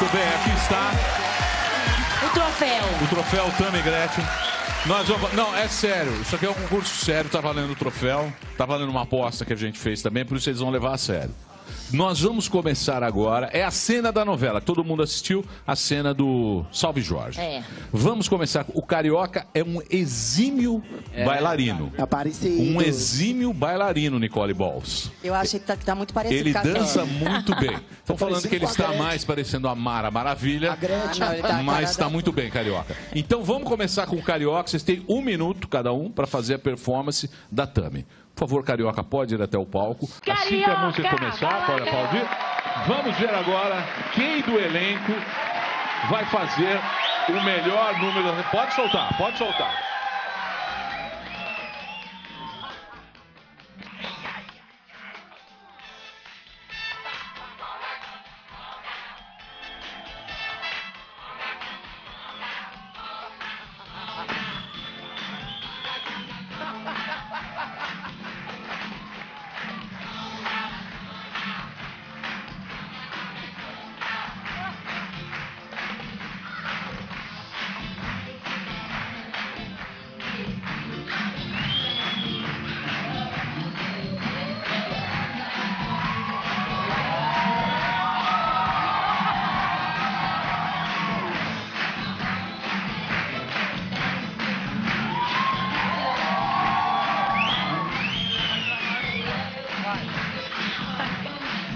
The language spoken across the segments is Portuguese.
Muito bem, aqui está O troféu. o troféu Tami Gretchen. Nós vamos... Não, é sério. Isso aqui é um concurso sério, tá valendo o troféu. Tá valendo uma aposta que a gente fez também, por isso eles vão levar a sério. Nós vamos começar agora. É a cena da novela. Todo mundo assistiu a cena do Salve Jorge. É. Vamos começar. O Carioca é um exímio bailarino. É parecido. Um exímio bailarino, Nicole Balls. Eu achei que tá, que tá muito parecido Ele com a dança muito bem. Estão falando que ele está mais parecendo a Mara Maravilha. A Gretchen. Ah, tá mas está muito bem, Carioca. Então vamos começar com o Carioca. Vocês têm um minuto cada um para fazer a performance da Tami. Por favor, Carioca, pode ir até o palco. Assim que a música começar, pode aplaudir. Vamos ver agora quem do elenco vai fazer o melhor número. Pode soltar, pode soltar.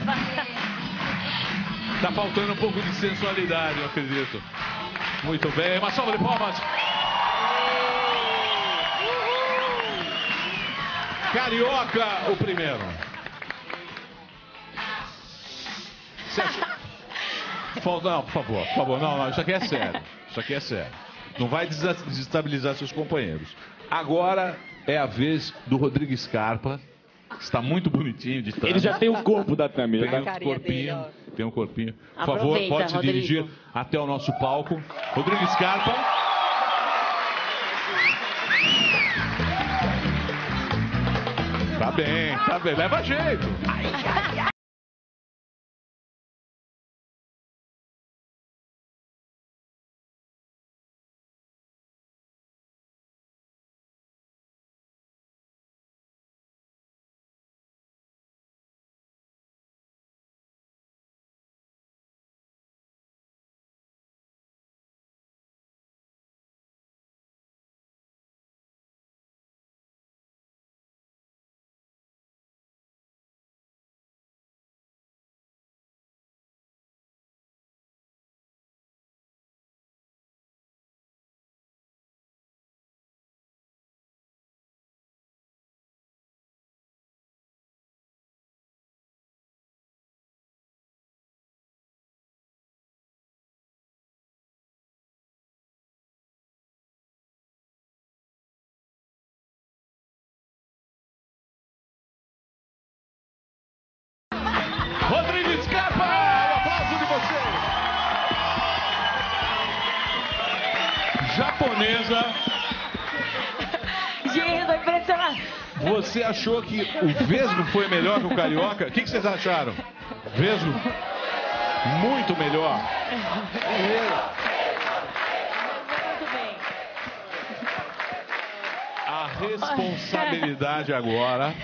Tá faltando um pouco de sensualidade, eu acredito. Muito bem, uma salva de palmas. Carioca, o primeiro. Falta, não, por favor, por favor, não, não, isso aqui é sério. Isso aqui é sério. Não vai desestabilizar seus companheiros. Agora é a vez do Rodrigo Scarpa, está muito bonitinho de Ele já tem o corpo da Tami. tem um corpinho, dele, tem um corpinho. Por favor, pode se dirigir até o nosso palco. Rodrigo Scarpa. Tá bem, tá bem, leva jeito. Gente, tô impressionado. você achou que o Vesgo foi melhor que o Carioca? O que, que vocês acharam? Vesgo? Muito melhor. A responsabilidade agora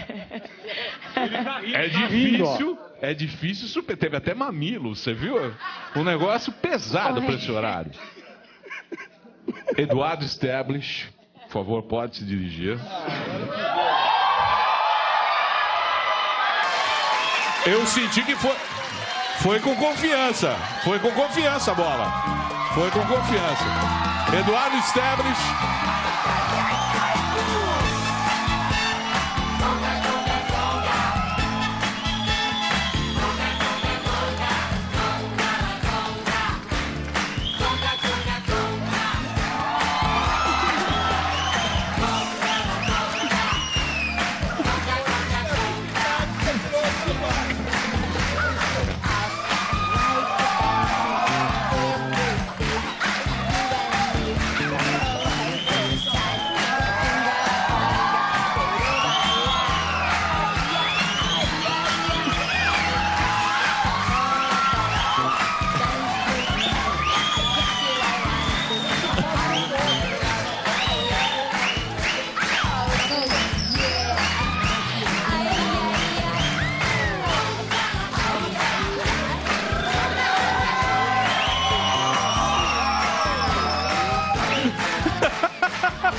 é difícil. É difícil super. Teve até mamilo, você viu? Um negócio pesado para esse horário. Eduardo Stablish, por favor, pode se dirigir. Eu senti que foi. Foi com confiança. Foi com confiança a bola. Foi com confiança. Eduardo Stablish.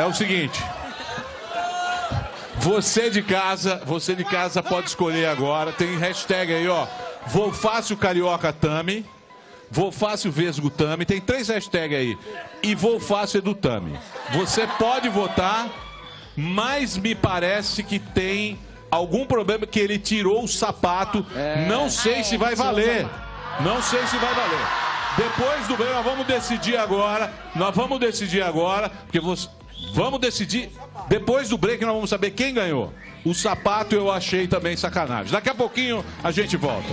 É o seguinte. Você de casa, você de casa pode escolher agora. Tem hashtag aí, ó. Vou fácil carioca Tami. Vou fácil Vesgo Tami. Tem três hashtags aí. E vou fácil Edu Tami. Você pode votar, mas me parece que tem algum problema que ele tirou o sapato. Não sei se vai valer. Não sei se vai valer. Depois do break, nós vamos decidir agora. Nós vamos decidir agora, porque você. Vamos decidir. Depois do break, nós vamos saber quem ganhou. O sapato eu achei também sacanagem. Daqui a pouquinho a gente volta.